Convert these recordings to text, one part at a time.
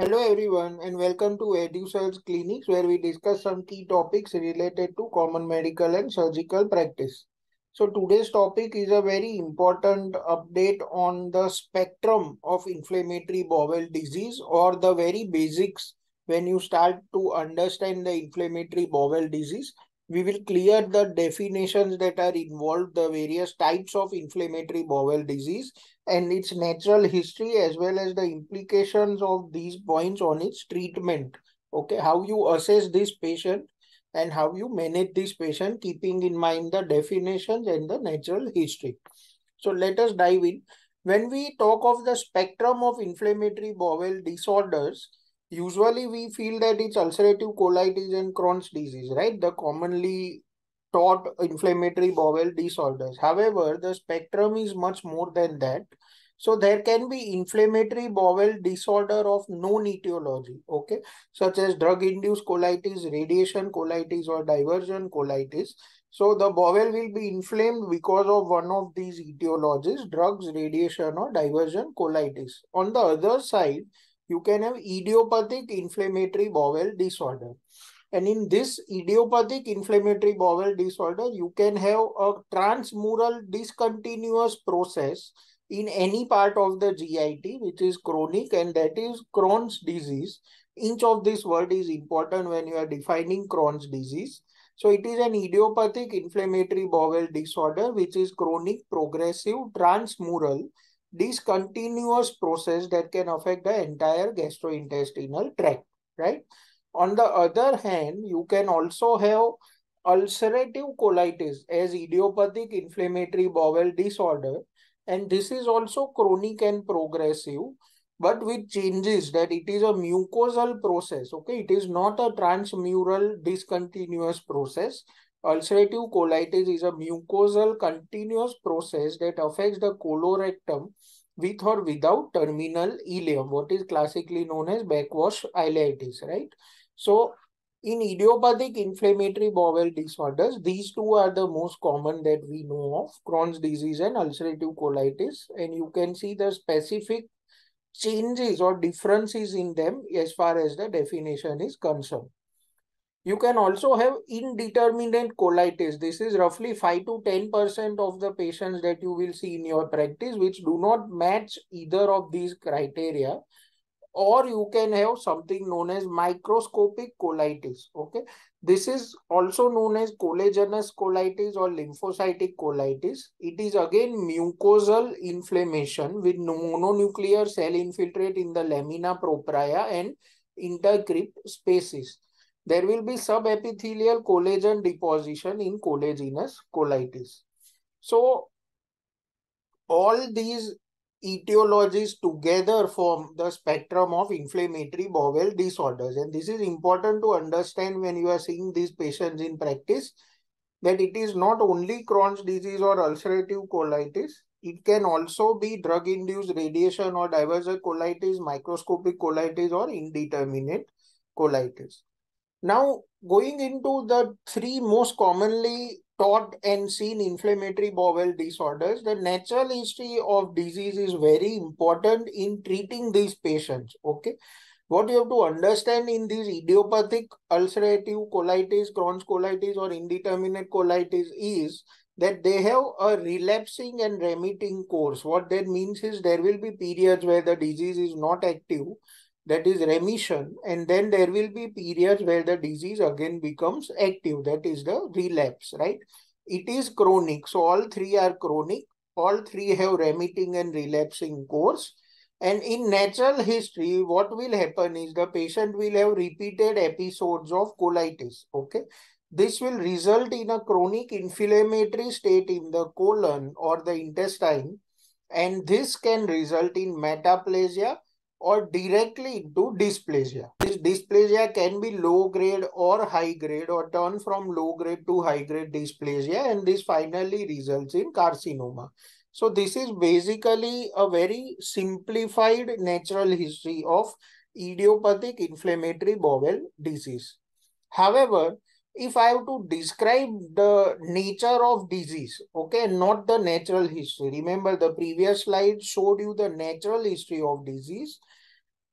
Hello everyone and welcome to EduSurg Clinics where we discuss some key topics related to common medical and surgical practice. So today's topic is a very important update on the spectrum of inflammatory bowel disease or the very basics when you start to understand the inflammatory bowel disease we will clear the definitions that are involved, the various types of inflammatory bowel disease and its natural history as well as the implications of these points on its treatment. Okay, how you assess this patient and how you manage this patient keeping in mind the definitions and the natural history. So let us dive in. When we talk of the spectrum of inflammatory bowel disorders, usually we feel that it's ulcerative colitis and Crohn's disease, right? The commonly taught inflammatory bowel disorders. However, the spectrum is much more than that. So there can be inflammatory bowel disorder of known etiology, okay, such as drug-induced colitis, radiation colitis, or diversion colitis. So the bowel will be inflamed because of one of these etiologies, drugs, radiation, or diversion colitis. On the other side, you can have idiopathic inflammatory bowel disorder. And in this idiopathic inflammatory bowel disorder, you can have a transmural discontinuous process in any part of the GIT, which is chronic, and that is Crohn's disease. Each of this word is important when you are defining Crohn's disease. So it is an idiopathic inflammatory bowel disorder, which is chronic, progressive, transmural, discontinuous process that can affect the entire gastrointestinal tract, right? On the other hand, you can also have ulcerative colitis as idiopathic inflammatory bowel disorder. And this is also chronic and progressive, but with changes that it is a mucosal process. Okay, it is not a transmural discontinuous process. Ulcerative colitis is a mucosal continuous process that affects the colorectum with or without terminal ileum, what is classically known as backwash ileitis, right? So in idiopathic inflammatory bowel disorders, these two are the most common that we know of, Crohn's disease and ulcerative colitis. And you can see the specific changes or differences in them as far as the definition is concerned. You can also have indeterminate colitis. This is roughly 5 to 10% of the patients that you will see in your practice, which do not match either of these criteria. Or you can have something known as microscopic colitis. Okay. This is also known as collagenous colitis or lymphocytic colitis. It is again mucosal inflammation with mononuclear cell infiltrate in the lamina propria and intercrypt spaces there will be subepithelial collagen deposition in collagenous colitis. So all these etiologies together form the spectrum of inflammatory bowel disorders. And this is important to understand when you are seeing these patients in practice, that it is not only Crohn's disease or ulcerative colitis, it can also be drug-induced radiation or diversion colitis, microscopic colitis, or indeterminate colitis. Now, going into the three most commonly taught and seen inflammatory bowel disorders, the natural history of disease is very important in treating these patients. Okay. What you have to understand in these idiopathic ulcerative colitis, Crohn's colitis, or indeterminate colitis is that they have a relapsing and remitting course. What that means is there will be periods where the disease is not active that is remission. And then there will be periods where the disease again becomes active. That is the relapse right? It is chronic. So all three are chronic. All three have remitting and relapsing course. And in natural history what will happen is the patient will have repeated episodes of colitis okay? This will result in a chronic inflammatory state in the colon or the intestine. And this can result in metaplasia or directly into dysplasia. This dysplasia can be low grade or high grade or turn from low grade to high grade dysplasia and this finally results in carcinoma. So this is basically a very simplified natural history of idiopathic inflammatory bowel disease. However, if I have to describe the nature of disease, okay, not the natural history. Remember the previous slide showed you the natural history of disease.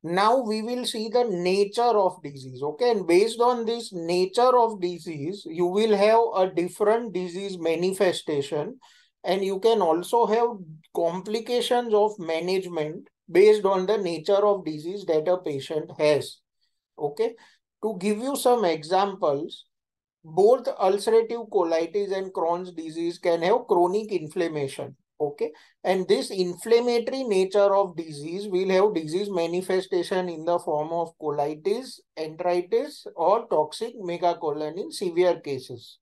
Now we will see the nature of disease. Okay. And based on this nature of disease, you will have a different disease manifestation. And you can also have complications of management based on the nature of disease that a patient has. Okay. To give you some examples, both ulcerative colitis and Crohn's disease can have chronic inflammation okay? And this inflammatory nature of disease will have disease manifestation in the form of colitis enteritis or toxic megacolon in severe cases.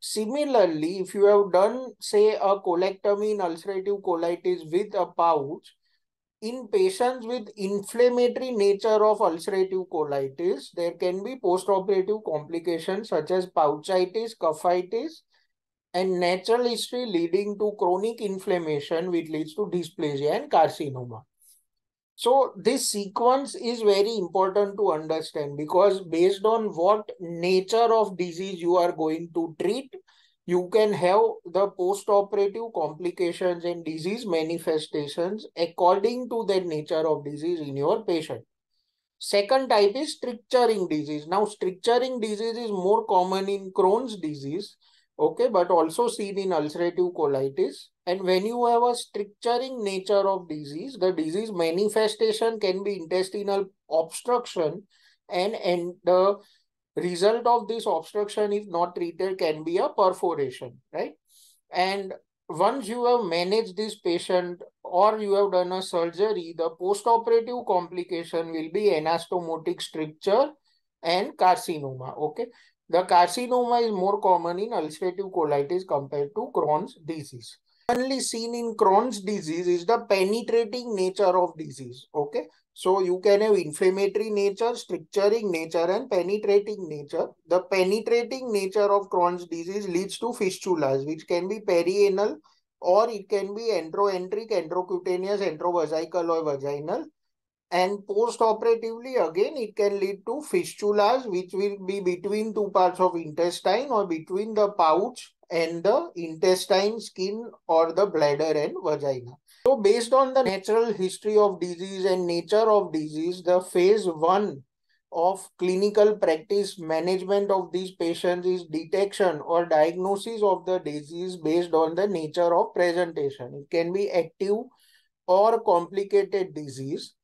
Similarly if you have done say a colectomy in ulcerative colitis with a pouch in patients with inflammatory nature of ulcerative colitis, there can be postoperative complications such as pouchitis, cuffitis, and natural history leading to chronic inflammation which leads to dysplasia and carcinoma. So this sequence is very important to understand because based on what nature of disease you are going to treat, you can have the post-operative complications and disease manifestations according to the nature of disease in your patient. Second type is stricturing disease. Now, stricturing disease is more common in Crohn's disease okay, but also seen in ulcerative colitis. And when you have a stricturing nature of disease, the disease manifestation can be intestinal obstruction and, and the result of this obstruction, if not treated, can be a perforation, right? And once you have managed this patient or you have done a surgery, the post-operative complication will be anastomotic stricture and carcinoma, okay? The carcinoma is more common in ulcerative colitis compared to Crohn's disease. Only seen in Crohn's disease is the penetrating nature of disease. Okay. So you can have inflammatory nature, stricturing nature, and penetrating nature. The penetrating nature of Crohn's disease leads to fistulas, which can be perianal or it can be enteroenteric, enterocutaneous, enterovesical or vaginal and post-operatively, again, it can lead to fistulas, which will be between two parts of intestine or between the pouch and the intestine skin or the bladder and vagina. So based on the natural history of disease and nature of disease, the phase one of clinical practice management of these patients is detection or diagnosis of the disease based on the nature of presentation. It can be active or complicated disease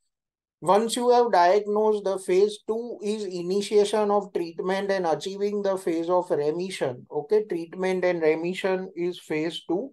once you have diagnosed the phase 2 is initiation of treatment and achieving the phase of remission. Okay, treatment and remission is phase 2.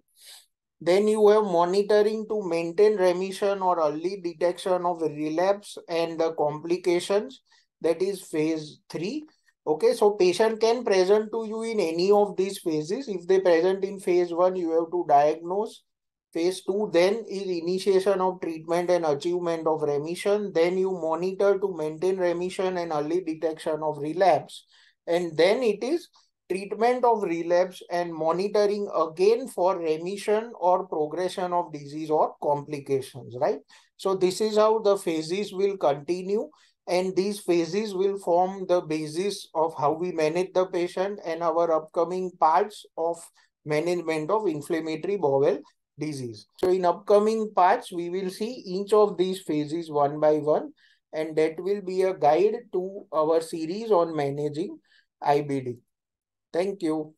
Then you have monitoring to maintain remission or early detection of relapse and the complications. That is phase 3. Okay, so patient can present to you in any of these phases. If they present in phase 1, you have to diagnose Phase 2 then is initiation of treatment and achievement of remission. Then you monitor to maintain remission and early detection of relapse. And then it is treatment of relapse and monitoring again for remission or progression of disease or complications, right? So this is how the phases will continue and these phases will form the basis of how we manage the patient and our upcoming parts of management of inflammatory bowel disease. So in upcoming parts, we will see each of these phases one by one, and that will be a guide to our series on managing IBD. Thank you.